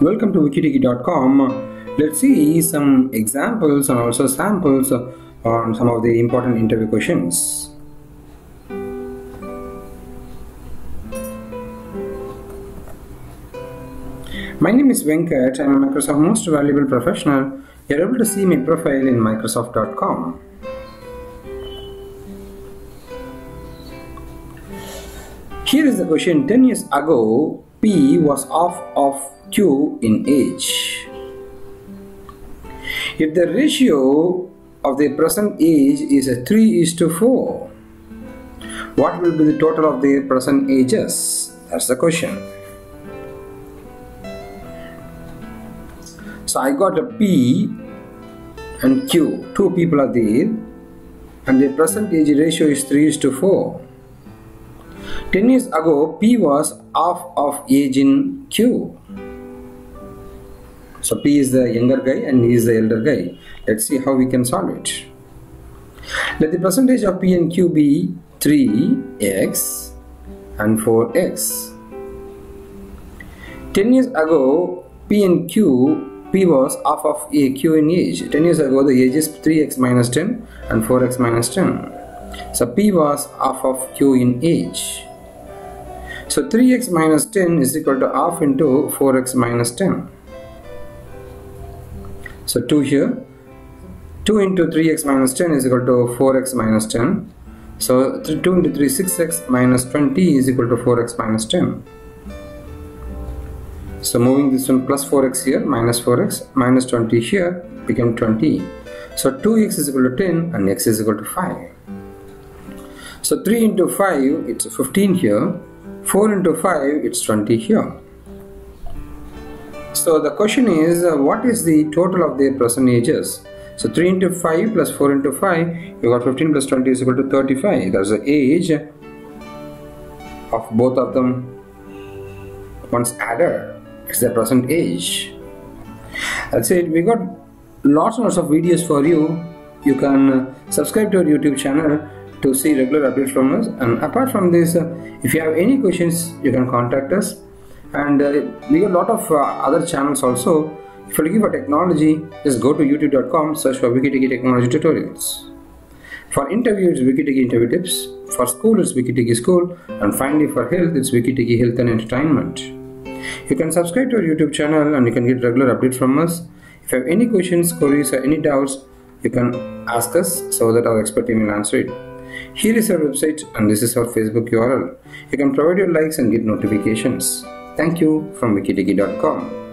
Welcome to wikitechy.com. Let's see some examples and also samples on some of the important interview questions. My name is Venkat. I'm a Microsoft Most Valuable Professional. You're able to see my profile in Microsoft.com. Here is the question 10 years ago, P was half of Q in age. If the ratio of the present age is a 3 is to 4, what will be the total of the present ages? That's the question. So I got a P and Q. Two people are there and the present age ratio is 3 is to 4. 10 years ago, P was half of age in Q. So P is the younger guy and he is the elder guy. Let's see how we can solve it. Let the percentage of P and Q be 3x and 4x. 10 years ago, P and Q, P was half of a Q in age. 10 years ago, the age is 3x minus 10 and 4x minus 10. So P was half of Q in age. So 3x minus 10 is equal to half into 4x minus 10. So 2 here. 2 into 3x minus 10 is equal to 4x minus 10. So 2 into 3 6x minus 20 is equal to 4x minus 10. So moving this one plus 4x here minus 4x minus 20 here became 20. So 2x is equal to 10 and x is equal to 5. So 3 into 5 it's 15 here 4 into 5 it's 20 here. So the question is uh, what is the total of their present ages so 3 into 5 plus 4 into 5 you got 15 plus 20 is equal to 35 that's the age of both of them. Once added it's their present age. That's it. We got lots and lots of videos for you. You can uh, subscribe to our youtube channel to see regular updates from us. And apart from this uh, if you have any questions you can contact us. And uh, we got a lot of uh, other channels also. If you're looking for technology just go to youtube.com search for wikitechy technology tutorials. For interview it's wikitechy interview tips. For school it's wikitechy school. And finally for health it's wikitechy health and entertainment. You can subscribe to our youtube channel and you can get regular updates from us. If you have any questions queries or any doubts you can ask us so that our expert team will answer it here is our website and this is our Facebook URL. You can provide your likes and get notifications. Thank you from wikitechy.com.